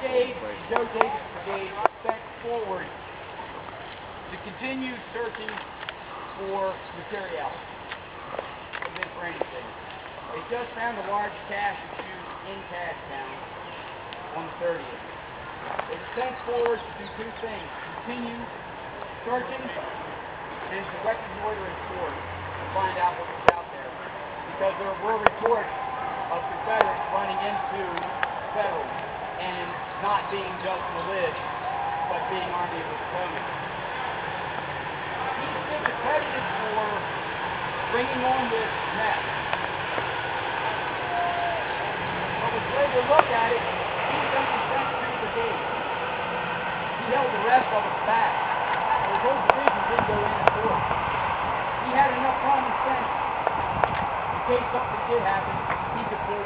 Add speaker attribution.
Speaker 1: Brigade, Joe Davis Brigade, sent forward to continue searching for material. Did for anything. They just found a large cache of shoes in Cashtown on the 30th. They sent forward to do two things. Continue searching and to reconnoiter and force to find out what was out there. Because there were reports of Confederates running into Federals and not being just militia, but being Army of the Potomac. He's been credited for bringing on this mess. But with to look at it, he was only sent to the brigade. He held the rest of us back. So his whole division didn't go in and forth. He had enough common sense in case something did happen, he could pull